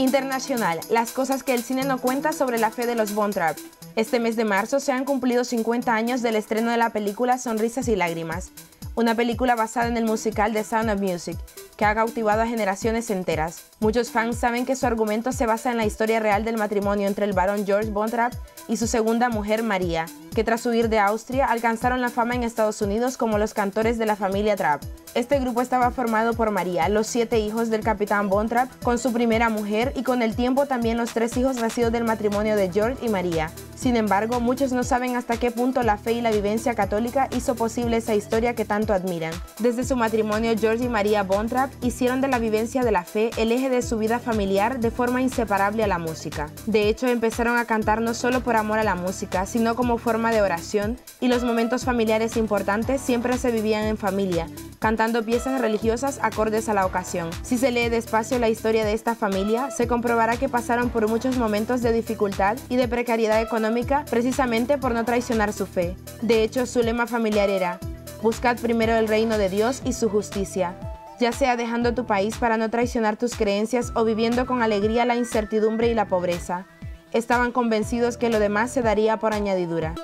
Internacional, las cosas que el cine no cuenta sobre la fe de los Von Trapp. Este mes de marzo se han cumplido 50 años del estreno de la película Sonrisas y Lágrimas, una película basada en el musical The Sound of Music, que ha cautivado a generaciones enteras. Muchos fans saben que su argumento se basa en la historia real del matrimonio entre el barón George Von Trapp y su segunda mujer María, que tras huir de Austria alcanzaron la fama en Estados Unidos como los cantores de la familia Trapp. Este grupo estaba formado por María, los siete hijos del capitán Von Trapp, con su primera mujer y con el tiempo también los tres hijos nacidos del matrimonio de George y María. Sin embargo, muchos no saben hasta qué punto la fe y la vivencia católica hizo posible esa historia que tanto admiran. Desde su matrimonio, George y María Von Trapp hicieron de la vivencia de la fe el eje de su vida familiar de forma inseparable a la música. De hecho, empezaron a cantar no solo por amor a la música, sino como forma de oración, y los momentos familiares importantes siempre se vivían en familia, cantando piezas religiosas acordes a la ocasión. Si se lee despacio la historia de esta familia, se comprobará que pasaron por muchos momentos de dificultad y de precariedad económica precisamente por no traicionar su fe. De hecho, su lema familiar era, buscad primero el reino de Dios y su justicia, ya sea dejando tu país para no traicionar tus creencias o viviendo con alegría la incertidumbre y la pobreza. Estaban convencidos que lo demás se daría por añadidura.